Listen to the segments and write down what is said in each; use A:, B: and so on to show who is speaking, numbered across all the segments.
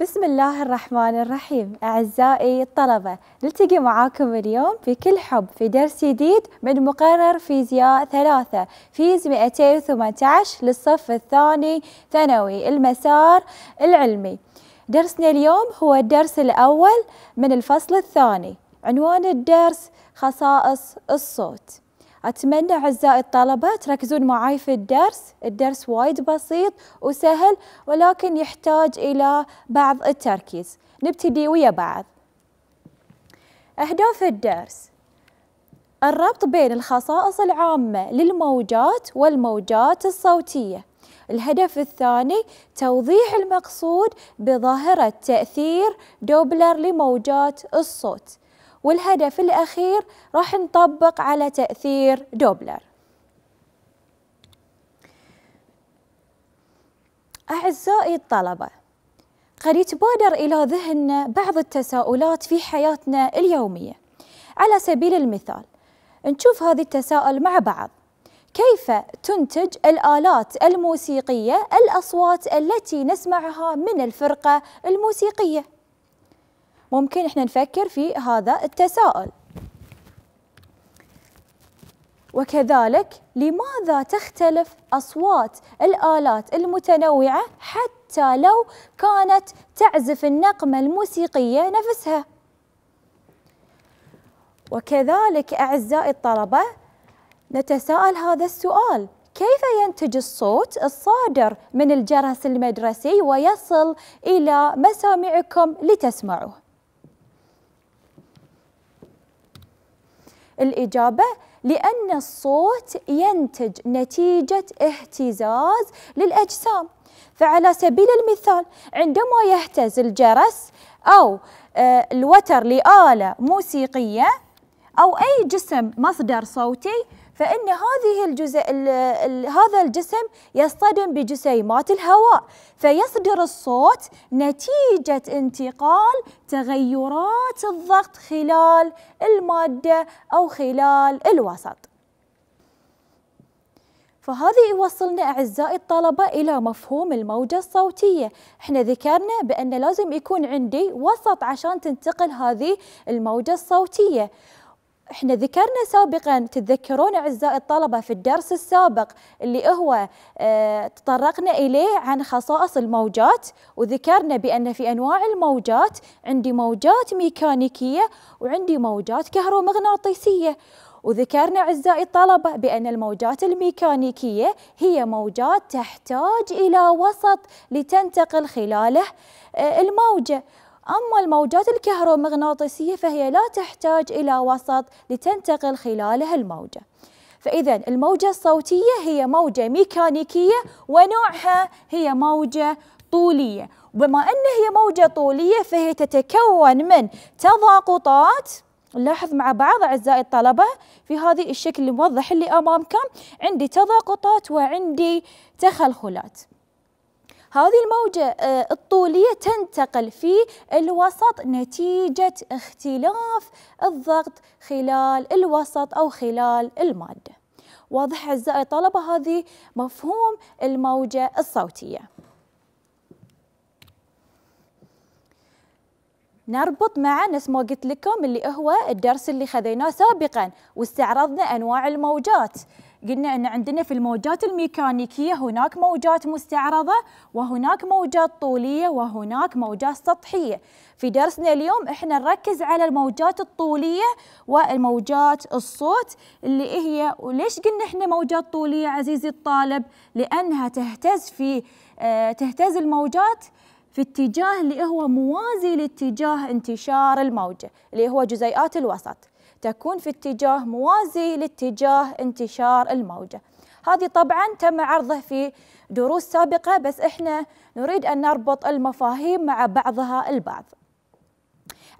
A: بسم الله الرحمن الرحيم أعزائي الطلبة نلتقي معاكم اليوم في كل حب في درس جديد من مقرر فيزياء ثلاثة. فيز 218 للصف الثاني ثانوي المسار العلمي. درسنا اليوم هو الدرس الأول من الفصل الثاني. عنوان الدرس خصائص الصوت. أتمنى أعزائي الطلبة تركزون معي في الدرس. الدرس وايد بسيط وسهل ولكن يحتاج إلى بعض التركيز. نبتدي ويا بعض. أهداف الدرس. الربط بين الخصائص العامة للموجات والموجات الصوتية. الهدف الثاني توضيح المقصود بظاهرة تأثير دوبلر لموجات الصوت. والهدف الأخير راح نطبق على تأثير دوبلر. أعزائي الطلبة قد يتبادر إلى ذهننا بعض التساؤلات في حياتنا اليومية. على سبيل المثال نشوف هذه التساؤل مع بعض. كيف تنتج الآلات الموسيقية الأصوات التي نسمعها من الفرقة الموسيقية؟ ممكن إحنا نفكر في هذا التساؤل. وكذلك لماذا تختلف أصوات الآلات المتنوعة حتى لو كانت تعزف النغمة الموسيقية نفسها؟ وكذلك أعزائي الطلبة نتساءل هذا السؤال. كيف ينتج الصوت الصادر من الجرس المدرسي ويصل إلى مسامعكم لتسمعوه؟ الإجابة لأن الصوت ينتج نتيجة اهتزاز للأجسام. فعلى سبيل المثال عندما يهتز الجرس أو آه، الوتر لآلة موسيقية أو أي جسم مصدر صوتي فإن هذه الجزء هذا الجسم يصطدم بجسيمات الهواء فيصدر الصوت نتيجة انتقال تغيرات الضغط خلال المادة أو خلال الوسط. فهذا يوصلنا أعزائي الطلبة إلى مفهوم الموجة الصوتية. إحنا ذكرنا بأن لازم يكون عندي وسط عشان تنتقل هذه الموجة الصوتية. إحنا ذكرنا سابقا تتذكرون أعزائي الطلبة في الدرس السابق اللي هو آه تطرقنا إليه عن خصائص الموجات وذكرنا بأن في أنواع الموجات عندي موجات ميكانيكية وعندي موجات كهرومغناطيسية. وذكرنا أعزائي الطلبة بأن الموجات الميكانيكية هي موجات تحتاج إلى وسط لتنتقل خلاله آه الموجة. أما الموجات الكهرومغناطيسية فهي لا تحتاج إلى وسط لتنتقل خلاله الموجة. فإذا الموجة الصوتية هي موجة ميكانيكية ونوعها هي موجة طولية. وبما أن هي موجة طولية فهي تتكون من تضاقطات نلاحظ مع بعض أعزائي الطلبة في هذه الشكل الموضح اللي أمامكم عندي تضاقطات وعندي تخلخلات. هذه الموجة آه، الطولية تنتقل في الوسط نتيجة اختلاف الضغط خلال الوسط أو خلال المادة. واضح أعزائي الطلبة هذه مفهوم الموجة الصوتية. نربط مع نفس ما قلت لكم اللي هو الدرس اللي خذيناه سابقا واستعرضنا أنواع الموجات. قلنا أن عندنا في الموجات الميكانيكية هناك موجات مستعرضة وهناك موجات طولية وهناك موجات سطحية. في درسنا اليوم إحنا نركز على الموجات الطولية والموجات الصوت اللي هي وليش قلنا إحنا موجات طولية عزيزي الطالب؟ لأنها تهتز في آه تهتز الموجات في اتجاه اللي هو موازي لاتجاه انتشار الموجة اللي هو جزيئات الوسط. تكون في اتجاه موازي لاتجاه انتشار الموجة. هذه طبعا تم عرضه في دروس سابقة بس إحنا نريد أن نربط المفاهيم مع بعضها البعض.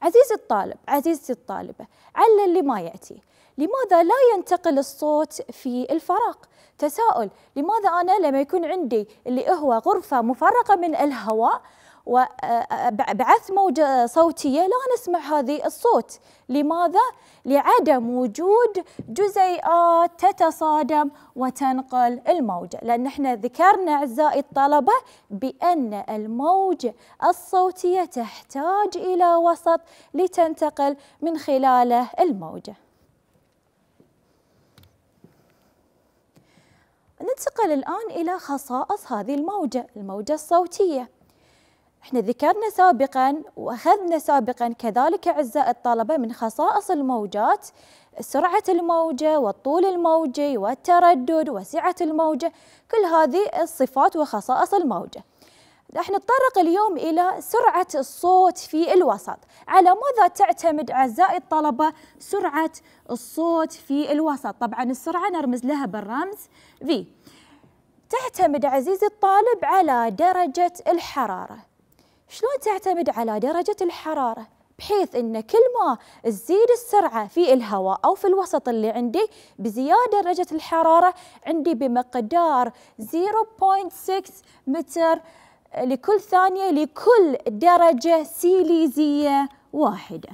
A: عزيزي الطالب عزيزتي الطالبة علل لما يأتي. لماذا لا ينتقل الصوت في الفراغ؟ تساؤل لماذا أنا لما يكون عندي اللي هو غرفة مفرغة من الهواء وبعث موجة صوتية لا نسمع هذه الصوت. لماذا؟ لعدم وجود جزيئات تتصادم وتنقل الموجة. لأن إحنا ذكرنا أعزائي الطلبة بأن الموجة الصوتية تحتاج إلى وسط لتنتقل من خلاله الموجة. ننتقل الآن إلى خصائص هذه الموجة الموجة الصوتية. إحنا ذكرنا سابقا وأخذنا سابقا كذلك أعزائي الطلبة من خصائص الموجات سرعة الموجة والطول الموجي والتردد وسعة الموجة كل هذه الصفات وخصائص الموجة. راح نتطرق اليوم إلى سرعة الصوت في الوسط. على ماذا تعتمد أعزائي الطلبة سرعة الصوت في الوسط؟ طبعا السرعة نرمز لها بالرمز v. تعتمد عزيزي الطالب على درجة الحرارة. شلون تعتمد على درجة الحرارة بحيث إن كل ما تزيد السرعة في الهواء أو في الوسط اللي عندي بزيادة درجة الحرارة عندي بمقدار 0.6 متر لكل ثانية لكل درجة سيليزية واحدة.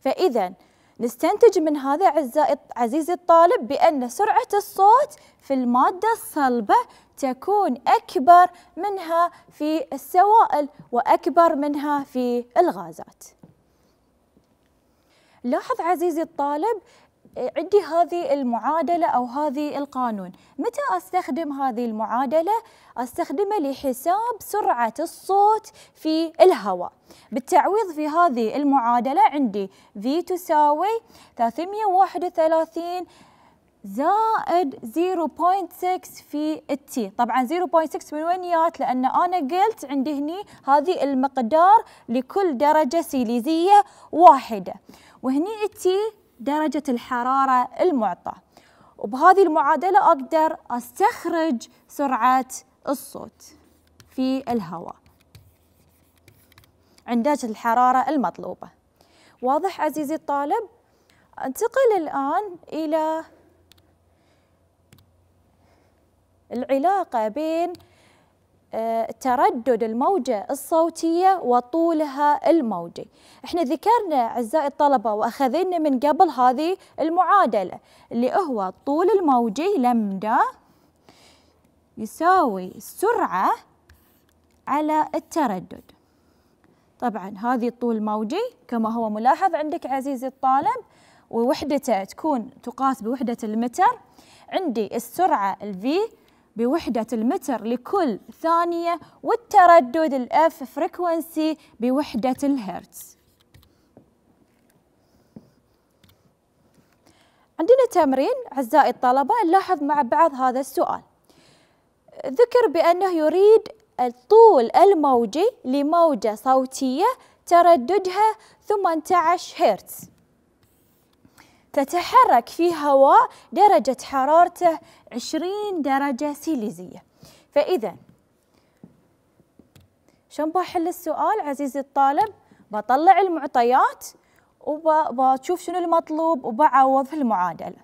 A: فإذا نستنتج من هذا عزيزي الطالب بأن سرعة الصوت في المادة الصلبة تكون أكبر منها في السوائل وأكبر منها في الغازات. لاحظ عزيزي الطالب عندي هذه المعادلة أو هذه القانون. متى أستخدم هذه المعادلة؟ أستخدمها لحساب سرعة الصوت في الهواء. بالتعويض في هذه المعادلة عندي V تساوي 331 زائد 0.6 في التي. طبعا 0.6 من وين جات؟ لأن أنا قلت عندي هني هذه المقدار لكل درجة سيليزية واحدة. وهني التي درجة الحرارة المعطى. وبهذه المعادلة أقدر أستخرج سرعة الصوت في الهواء. عند درجة الحرارة المطلوبة. واضح عزيزي الطالب؟ انتقل الآن إلى العلاقة بين آه، تردد الموجة الصوتية وطولها الموجي. إحنا ذكرنا أعزائي الطلبة وأخذنا من قبل هذه المعادلة اللي هو الطول الموجي لمدا يساوي السرعة على التردد. طبعا هذه الطول الموجي كما هو ملاحظ عندك عزيزي الطالب ووحدته تكون تقاس بوحدة المتر. عندي السرعة ال V بوحدة المتر لكل ثانية والتردد ال F frequency بوحدة الهرتز. عندنا تمرين أعزائي الطلبة نلاحظ مع بعض هذا السؤال. ذكر بأنه يريد الطول الموجي لموجة صوتية ترددها 18 هرتز. تتحرك في هواء درجة حرارته 20 درجة سيليزية. فإذا شلون بحل السؤال عزيزي الطالب؟ بطلع المعطيات وبشوف شنو المطلوب وبعوض في المعادلة.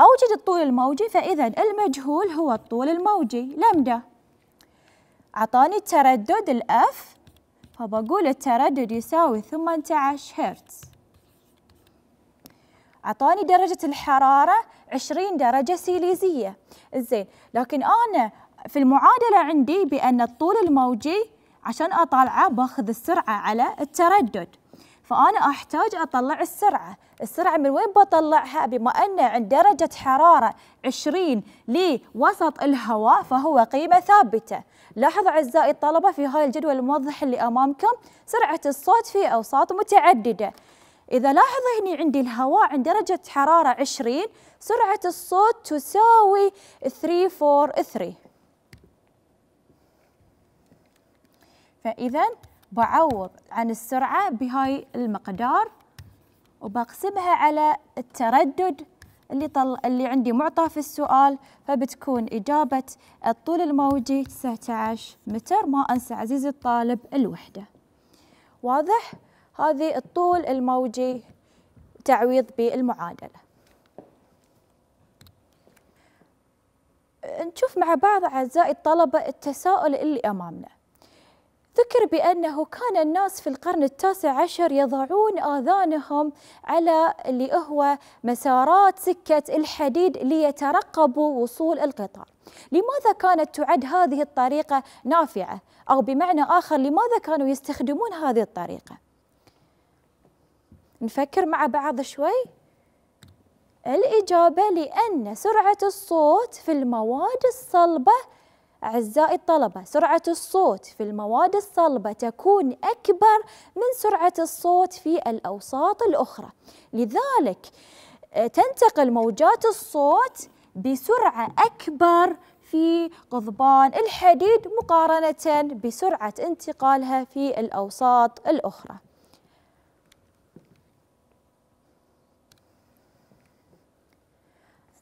A: أوجد الطول الموجي فإذا المجهول هو الطول الموجي لمدة أعطاني التردد الأف فبقول التردد يساوي 18 هرتز. أعطاني درجة الحرارة 20 درجة سيليزية. زين لكن أنا في المعادلة عندي بأن الطول الموجي عشان أطلعه بأخذ السرعة على التردد. فأنا أحتاج أطلع السرعة. السرعة من وين بطلعها؟ بما أن عند درجة حرارة 20 لوسط الهواء فهو قيمة ثابتة. لاحظوا أعزائي الطلبة في هاي الجدول الموضح اللي أمامكم سرعة الصوت في أوساط متعددة. إذا لاحظ هنا عندي الهواء عند درجة حرارة 20 سرعة الصوت تساوي 343 فإذا بعوض عن السرعة بهاي المقدار وبقسمها على التردد اللي طل... اللي عندي معطى في السؤال فبتكون إجابة الطول الموجي 19 متر ما أنسى عزيزي الطالب الوحدة واضح؟ هذه الطول الموجي تعويض بالمعادلة نشوف مع بعض أعزائي الطلبة التساؤل اللي أمامنا ذكر بأنه كان الناس في القرن التاسع عشر يضعون آذانهم على اللي هو مسارات سكة الحديد ليترقبوا وصول القطار لماذا كانت تعد هذه الطريقة نافعة؟ أو بمعنى آخر لماذا كانوا يستخدمون هذه الطريقة؟ نفكر مع بعض شوي. الإجابة لأن سرعة الصوت في المواد الصلبة أعزائي الطلبة سرعة الصوت في المواد الصلبة تكون أكبر من سرعة الصوت في الأوساط الأخرى. لذلك آه، تنتقل موجات الصوت بسرعة أكبر في قضبان الحديد مقارنة بسرعة انتقالها في الأوساط الأخرى.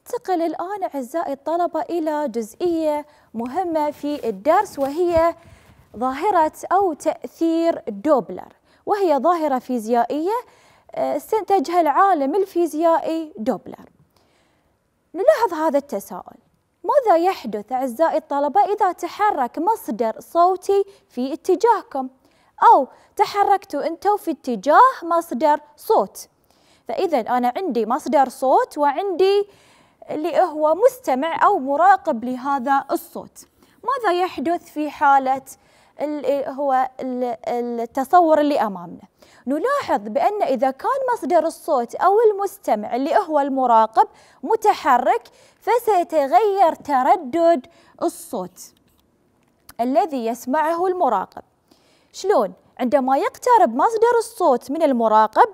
A: ننتقل الآن أعزائي الطلبة إلى جزئية مهمة في الدرس وهي ظاهرة أو تأثير دوبلر وهي ظاهرة فيزيائية آه، استنتجها العالم الفيزيائي دوبلر. نلاحظ هذا التساؤل. ماذا يحدث أعزائي الطلبة إذا تحرك مصدر صوتي في اتجاهكم؟ أو تحركتوا أنتوا في اتجاه مصدر صوت؟ فإذا أنا عندي مصدر صوت وعندي اللي هو مستمع أو مراقب لهذا الصوت. ماذا يحدث في حالة اللي هو التصور اللي أمامنا؟ نلاحظ بأن إذا كان مصدر الصوت أو المستمع اللي هو المراقب متحرك فسيتغير تردد الصوت الذي يسمعه المراقب. شلون؟ عندما يقترب مصدر الصوت من المراقب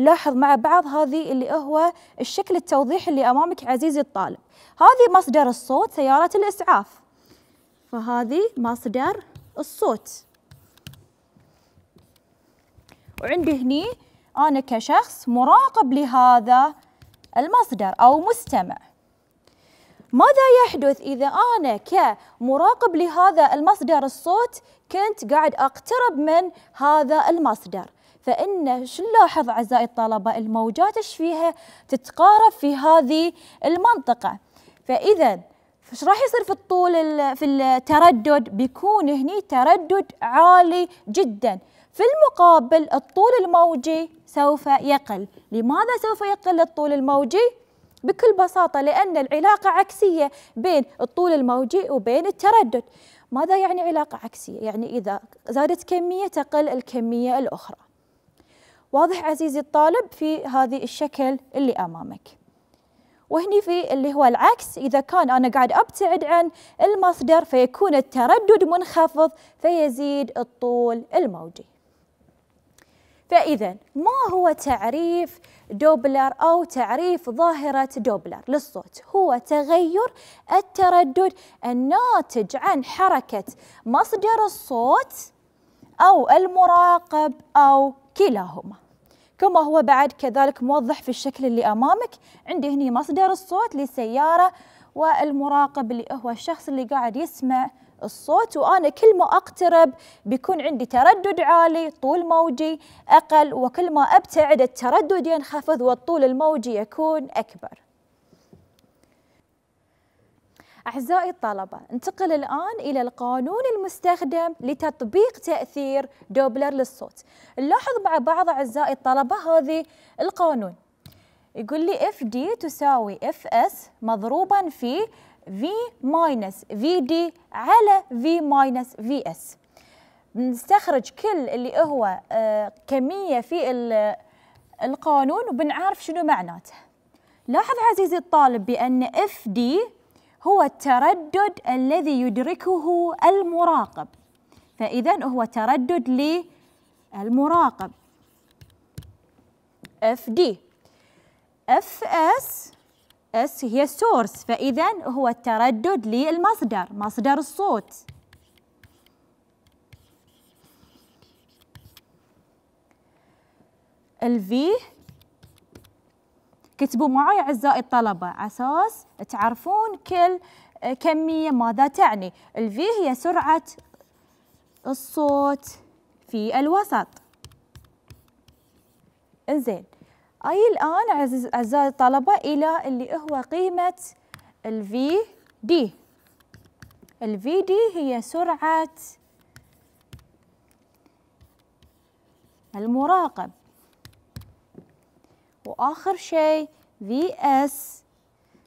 A: لاحظ مع بعض هذه اللي هو الشكل التوضيحي اللي أمامك عزيزي الطالب. هذه مصدر الصوت سيارة الإسعاف. فهذه مصدر الصوت. وعندي هني أنا كشخص مراقب لهذا المصدر أو مستمع. ماذا يحدث إذا أنا كمراقب لهذا المصدر الصوت كنت قاعد أقترب من هذا المصدر؟ فإن شو نلاحظ أعزائي الطلبة الموجات إيش فيها؟ تتقارب في هذه المنطقة. فإذا إيش راح يصير في الطول في التردد؟ بيكون هني تردد عالي جدا. في المقابل الطول الموجي سوف يقل. لماذا سوف يقل الطول الموجي؟ بكل بساطة لأن العلاقة عكسية بين الطول الموجي وبين التردد. ماذا يعني علاقة عكسية؟ يعني إذا زادت كمية تقل الكمية الأخرى. واضح عزيزي الطالب في هذه الشكل اللي أمامك. وهني في اللي هو العكس إذا كان أنا قاعد أبتعد عن المصدر فيكون التردد منخفض فيزيد الطول الموجي. فإذا ما هو تعريف دوبلر أو تعريف ظاهرة دوبلر للصوت؟ هو تغير التردد الناتج عن حركة مصدر الصوت أو المراقب أو كلاهما. كما هو بعد كذلك موضح في الشكل اللي أمامك. عندي هنا مصدر الصوت للسيارة والمراقب اللي هو الشخص اللي قاعد يسمع الصوت. وأنا كل ما أقترب بيكون عندي تردد عالي طول موجي أقل وكل ما أبتعد التردد ينخفض والطول الموجي يكون أكبر. أعزائي الطلبة انتقل الآن إلى القانون المستخدم لتطبيق تأثير دوبلر للصوت. نلاحظ مع بعض أعزائي الطلبة هذه القانون. يقول لي FD تساوي FS مضروبا في V minus VD على V minus VS بنستخرج كل اللي هو آه كمية في القانون وبنعرف شنو معناته. لاحظ عزيزي الطالب بأن FD هو التردد الذي يدركه المراقب. فإذا هو تردد للمراقب. FD FS S هي ال source فإذا هو التردد للمصدر. مصدر الصوت. ال V كتبوا معي أعزائي الطلبة. على أساس تعرفون كل كمية ماذا تعني. ال V هي سرعة الصوت في الوسط. إنزين. آتي الآن أعزائي الطلبة إلى اللي هو قيمة ال VD ال VD هي سرعة المراقب. وآخر شيء VS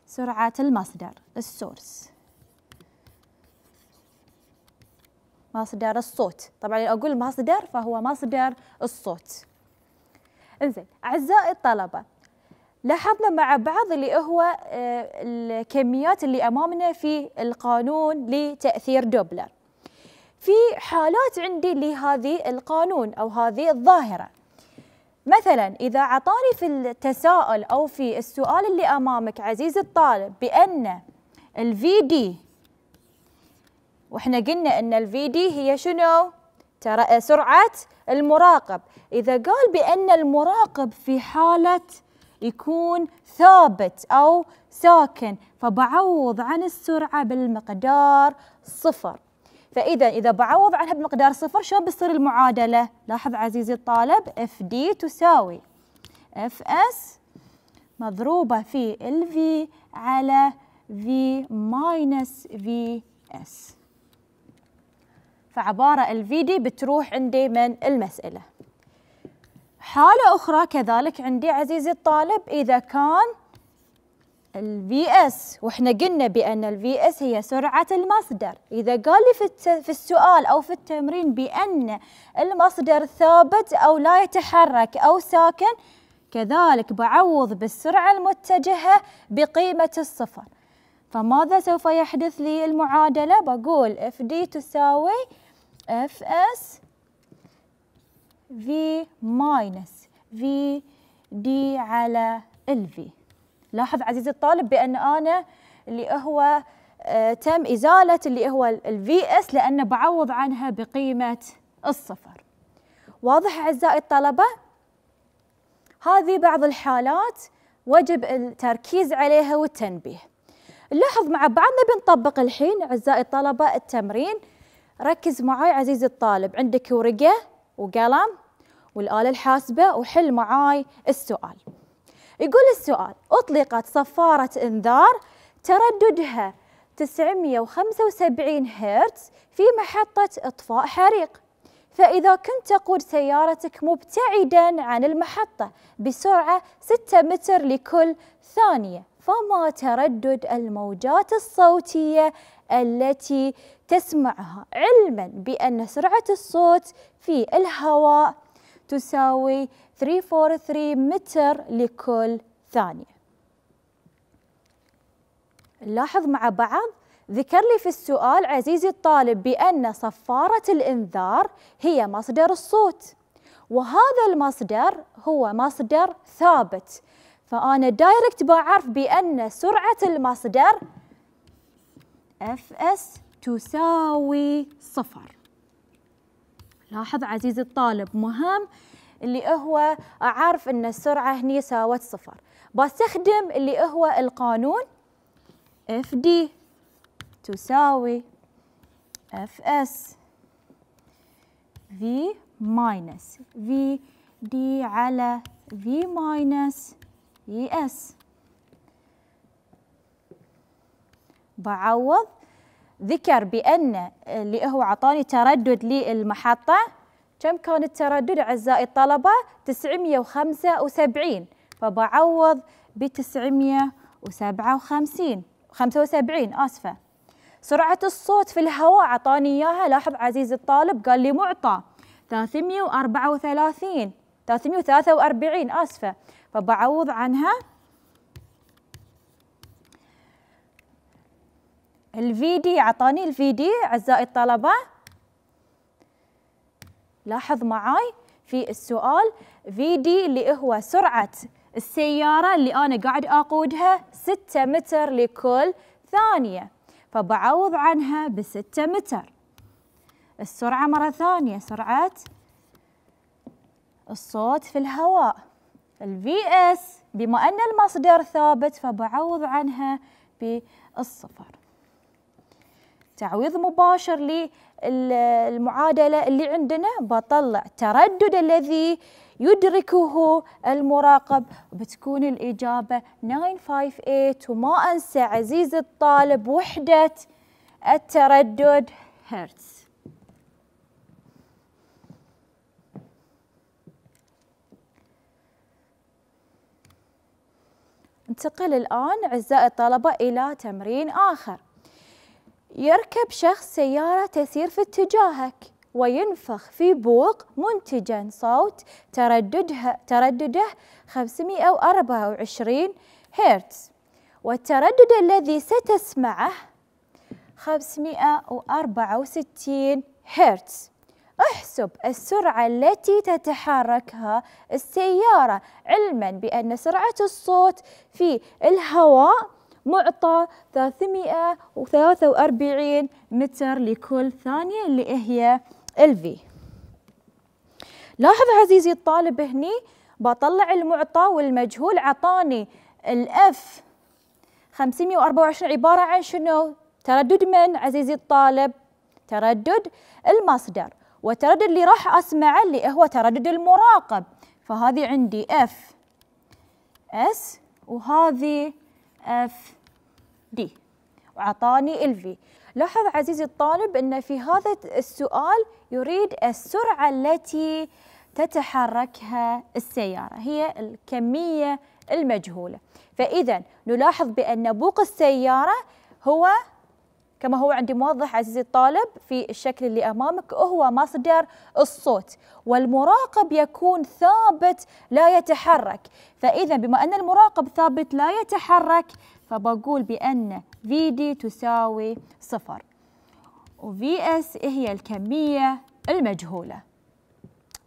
A: سرعة المصدر ال source. مصدر الصوت. طبعا أقول مصدر فهو مصدر الصوت. إنزين أعزائي الطلبة لاحظنا مع بعض اللي هو آه، الكميات اللي أمامنا في القانون لتأثير دوبلر. في حالات عندي لهذه القانون أو هذه الظاهرة. مثلا إذا عطاني في التساؤل أو في السؤال اللي أمامك عزيزي الطالب بأن ال VD وإحنا قلنا إن ال VD هي شنو؟ ترى سرعة المراقب إذا قال بأن المراقب في حالة يكون ثابت أو ساكن فبعوض عن السرعة بالمقدار صفر فإذا إذا بعوض عنها بمقدار صفر شلون بتصير المعادلة؟ لاحظ عزيزي الطالب FD تساوي FS مضروبة في ال V على V minus VS فعبارة ال VD بتروح عندي من المسألة حالة أخرى كذلك عندي عزيزي الطالب إذا كان ال VS وإحنا قلنا بأن ال VS هي سرعة المصدر. إذا قال لي في في السؤال أو في التمرين بأن المصدر ثابت أو لا يتحرك أو ساكن كذلك بعوض بالسرعة المتجهة بقيمة الصفر. فماذا سوف يحدث لي المعادلة؟ بقول FD تساوي FS V minus VD على ال V لاحظ عزيزي الطالب بأن أنا اللي هو آه تم إزالة اللي هو ال VS لأنه بعوض عنها بقيمة الصفر. واضح أعزائي الطلبة؟ هذه بعض الحالات وجب التركيز عليها والتنبيه. نلاحظ مع بعضنا بنطبق الحين أعزائي الطلبة التمرين. ركز معي عزيزي الطالب. عندك ورقة وقلم والآلة الحاسبة وحل معاي السؤال. يقول السؤال أطلقت صفارة إنذار ترددها 975 هرتز في محطة إطفاء حريق. فإذا كنت تقود سيارتك مبتعدا عن المحطة بسرعة 6 متر لكل ثانية فما تردد الموجات الصوتية التي تسمعها؟ علما بأن سرعة الصوت في الهواء تساوي 343 متر لكل ثانية. نلاحظ مع بعض ذكر لي في السؤال عزيزي الطالب بأن صفارة الإنذار هي مصدر الصوت وهذا المصدر هو مصدر ثابت. فأنا دايركت بعرف بأن سرعة المصدر Fs تساوي صفر. لاحظ عزيزي الطالب مهم اللي هو أعرف أن السرعة هني ساوت صفر. بستخدم اللي هو القانون FD تساوي FS V minus VD على V minus VS بعوض ذكر بأن اللي هو عطاني تردد للمحطة. كم كان التردد أعزائي الطلبة؟ 975 فبعوض ب 957 75 آسفة. سرعة الصوت في الهواء أعطاني إياها. لاحظ عزيزي الطالب قال لي معطى. 334 343 آسفة. فبعوض عنها. الفي دي أعطاني الفي دي أعزائي الطلبة. لاحظ معاي في السؤال في دي اللي هو سرعة السيارة اللي أنا قاعد أقودها 6 متر لكل ثانية فبعوض عنها ب 6 متر. السرعة مرة ثانية سرعة الصوت في الهواء. الفي إس بما أن المصدر ثابت فبعوض عنها بالصفر. تعويض مباشر للمعادلة اللي عندنا بطلع تردد الذي يدركه المراقب. بتكون الإجابة 958 وما أنسى عزيزي الطالب وحدة التردد هرتز. انتقل الآن أعزائي الطلبة إلى تمرين آخر. يركب شخص سيارة تسير في اتجاهك وينفخ في بوق منتجا. صوت ترددها تردده 524 هرتز. والتردد الذي ستسمعه 564 هرتز. احسب السرعة التي تتحركها السيارة علما بأن سرعة الصوت في الهواء معطى 343 متر لكل ثانية اللي هي الفي لاحظ عزيزي الطالب هني بطلع المعطى والمجهول عطاني الاف 524 عبارة عن شنو؟ تردد من عزيزي الطالب؟ تردد المصدر. والتردد اللي راح أسمعه اللي هو تردد المراقب. فهذه عندي FS وهذه FD وعطاني ال V لاحظ عزيزي الطالب أن في هذا السؤال يريد السرعة التي تتحركها السيارة هي الكمية المجهولة. فإذا نلاحظ بأن بوق السيارة هو كما هو عندي موضح عزيزي الطالب في الشكل اللي أمامك هو مصدر الصوت والمراقب يكون ثابت لا يتحرك. فإذا بما أن المراقب ثابت لا يتحرك فبقول بأن دي تساوي صفر. اس هي الكمية المجهولة.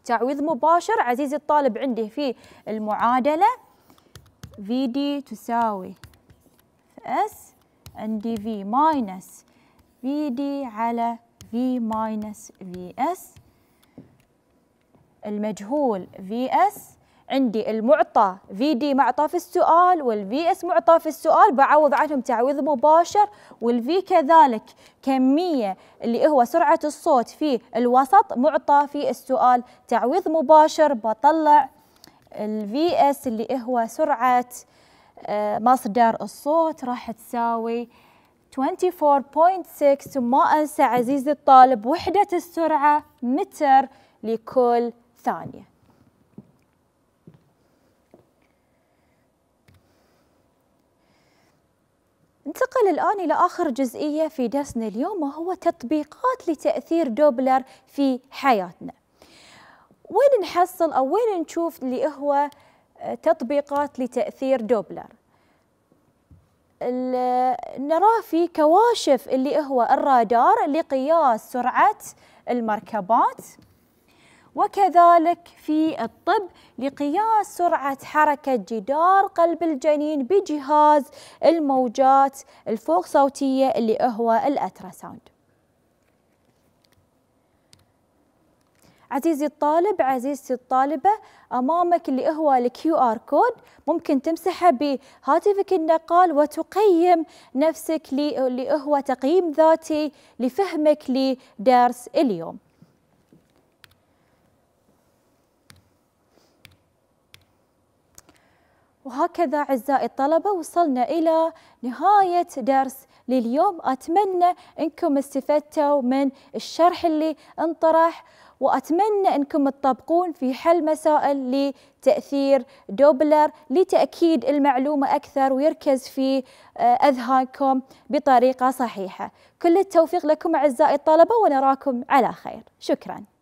A: تعويض مباشر عزيزي الطالب عندي في المعادلة. D تساوي S عندي V minus VD على V minus VS المجهول VS عندي المعطى VD معطى في السؤال وال VS معطى في السؤال. بعوض عنهم تعويض مباشر وال V كذلك. كمية اللي هو سرعة الصوت في الوسط معطى في السؤال. تعويض مباشر بطلع ال VS اللي هو سرعة مصدر الصوت راح تساوي 24.6 وما أنسى عزيزي الطالب وحدة السرعة متر لكل ثانية. ننتقل الآن إلى آخر جزئية في درسنا اليوم وهو تطبيقات لتأثير دوبلر في حياتنا. وين نحصل أو وين نشوف اللي هو آه، تطبيقات لتأثير دوبلر. نراه في كواشف اللي هو الرادار لقياس سرعة المركبات وكذلك في الطب لقياس سرعة حركة جدار قلب الجنين بجهاز الموجات الفوق صوتية اللي هو ال ultrasound عزيزي الطالب عزيزتي الطالبة أمامك اللي هو ال QR code ممكن تمسحه بهاتفك النقال وتقيم نفسك اللي هو تقييم ذاتي لفهمك لدرس اليوم. وهكذا أعزائي الطلبة وصلنا إلى نهاية درس اليوم. أتمنى أنكم استفدتوا من الشرح اللي انطرح. وأتمنى أنكم تطبقون في حل مسائل لتأثير دوبلر لتأكيد المعلومة أكثر ويركز في آه، أذهانكم بطريقة صحيحة. كل التوفيق لكم أعزائي الطلبة ونراكم على خير. شكراً.